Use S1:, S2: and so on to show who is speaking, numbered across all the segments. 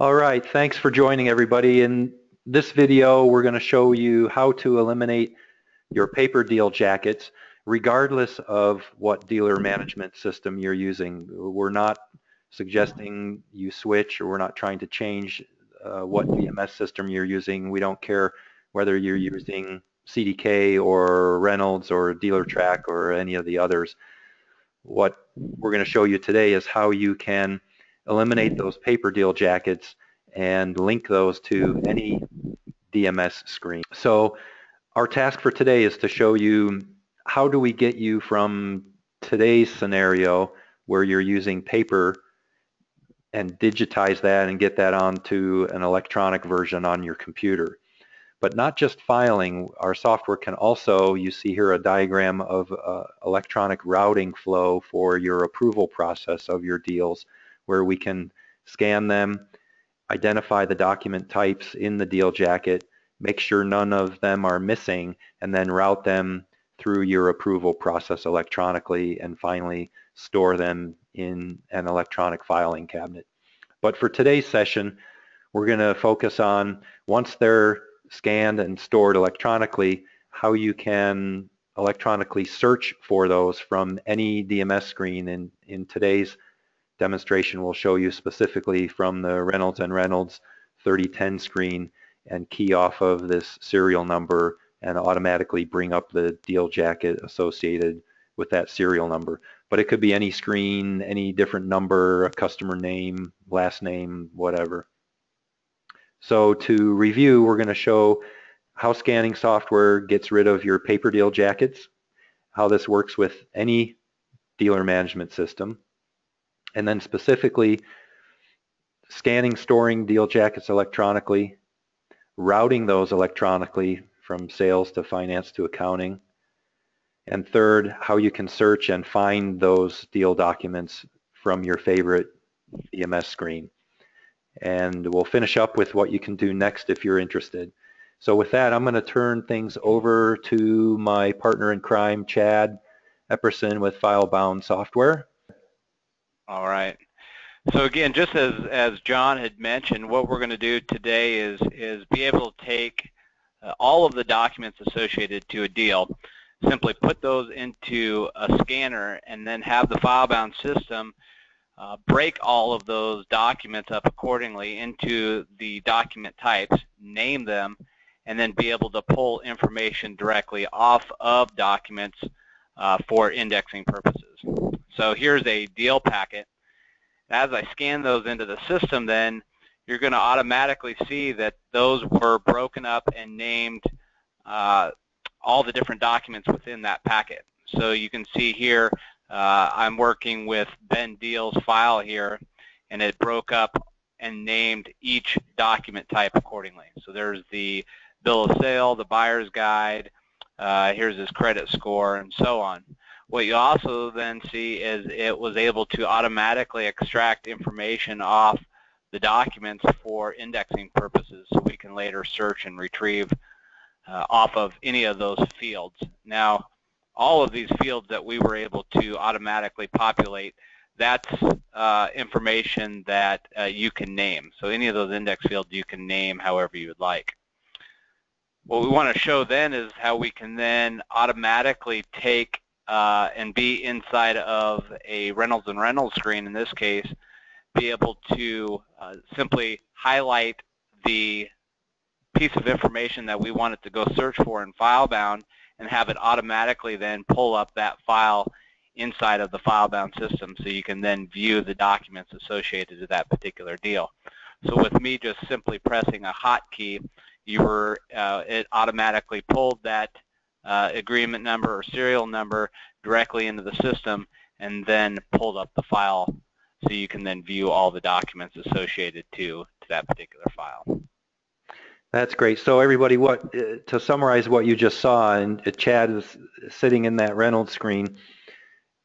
S1: All right, thanks for joining everybody. In this video, we're going to show you how to eliminate your paper deal jackets regardless of what dealer management system you're using. We're not suggesting you switch or we're not trying to change uh, what DMS system you're using. We don't care whether you're using CDK or Reynolds or Dealertrack or any of the others. What we're going to show you today is how you can eliminate those paper deal jackets and link those to any DMS screen. So our task for today is to show you how do we get you from today's scenario where you're using paper and digitize that and get that onto an electronic version on your computer. But not just filing, our software can also, you see here a diagram of uh, electronic routing flow for your approval process of your deals where we can scan them, identify the document types in the deal jacket, make sure none of them are missing, and then route them through your approval process electronically and finally store them in an electronic filing cabinet. But for today's session, we're going to focus on once they're scanned and stored electronically, how you can electronically search for those from any DMS screen. In, in today's demonstration, we'll show you specifically from the Reynolds and Reynolds 3010 screen and key off of this serial number and automatically bring up the deal jacket associated with that serial number. But it could be any screen, any different number, a customer name, last name, whatever. So to review, we're going to show how scanning software gets rid of your paper deal jackets, how this works with any dealer management system, and then specifically scanning, storing deal jackets electronically, routing those electronically from sales to finance to accounting, and third, how you can search and find those deal documents from your favorite DMS screen. And we'll finish up with what you can do next if you're interested. So with that, I'm going to turn things over to my partner in crime, Chad Epperson with FileBound Software.
S2: All right. So again, just as, as John had mentioned, what we're going to do today is, is be able to take uh, all of the documents associated to a deal, simply put those into a scanner, and then have the FileBound system uh, break all of those documents up accordingly into the document types, name them, and then be able to pull information directly off of documents uh, for indexing purposes. So here's a deal packet. As I scan those into the system then, you're going to automatically see that those were broken up and named uh, all the different documents within that packet. So you can see here uh, I'm working with Ben Deal's file here, and it broke up and named each document type accordingly. So there's the bill of sale, the buyer's guide, uh, here's his credit score, and so on. What you also then see is it was able to automatically extract information off the documents for indexing purposes so we can later search and retrieve uh, off of any of those fields. Now, all of these fields that we were able to automatically populate, that's uh, information that uh, you can name. So any of those index fields you can name however you would like. What we want to show then is how we can then automatically take uh, and be inside of a Reynolds and Reynolds screen in this case, be able to uh, simply highlight the piece of information that we wanted to go search for in FileBound and have it automatically then pull up that file inside of the FileBound system so you can then view the documents associated to that particular deal. So with me just simply pressing a hotkey, you were uh, it automatically pulled that uh, agreement number or serial number directly into the system and then pulled up the file so you can then view all the documents associated to, to that particular file.
S1: That's great. So everybody, what uh, to summarize what you just saw, and uh, Chad is sitting in that Reynolds screen,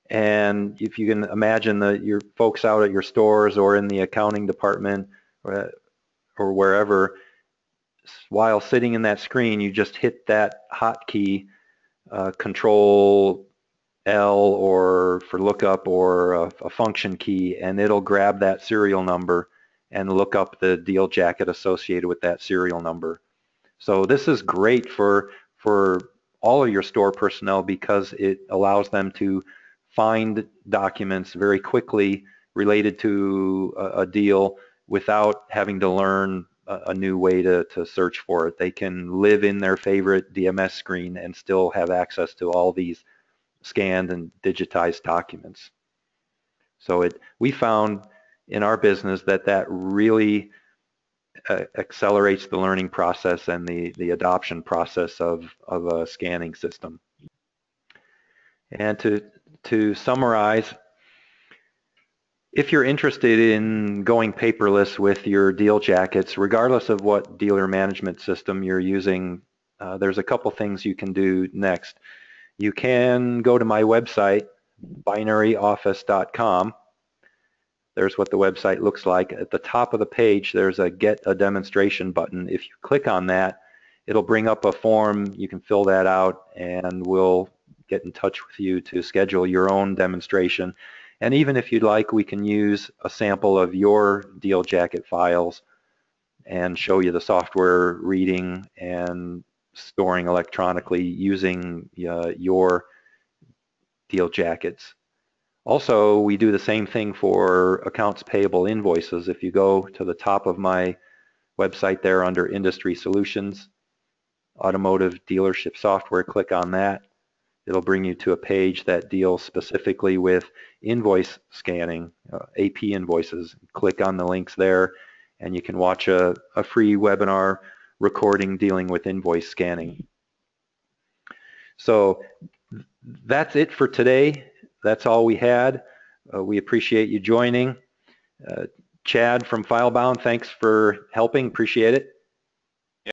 S1: and if you can imagine that your folks out at your stores or in the accounting department or, or wherever, while sitting in that screen, you just hit that hotkey, uh, Control L or for lookup or a, a function key, and it'll grab that serial number and look up the deal jacket associated with that serial number. So this is great for, for all of your store personnel because it allows them to find documents very quickly related to a, a deal without having to learn a new way to, to search for it. They can live in their favorite DMS screen and still have access to all these scanned and digitized documents. So it, we found in our business that that really uh, accelerates the learning process and the, the adoption process of, of a scanning system. And to, to summarize, if you're interested in going paperless with your deal jackets, regardless of what dealer management system you're using, uh, there's a couple things you can do next. You can go to my website, binaryoffice.com. There's what the website looks like. At the top of the page, there's a Get a Demonstration button. If you click on that, it'll bring up a form. You can fill that out, and we'll get in touch with you to schedule your own demonstration. And even if you'd like, we can use a sample of your deal jacket files and show you the software reading and storing electronically using uh, your deal jackets. Also, we do the same thing for accounts payable invoices. If you go to the top of my website there under Industry Solutions, Automotive Dealership Software, click on that. It'll bring you to a page that deals specifically with invoice scanning, uh, AP invoices. Click on the links there and you can watch a, a free webinar recording dealing with invoice scanning. So that's it for today. That's all we had. Uh, we appreciate you joining. Uh, Chad from Filebound, thanks for helping. Appreciate it.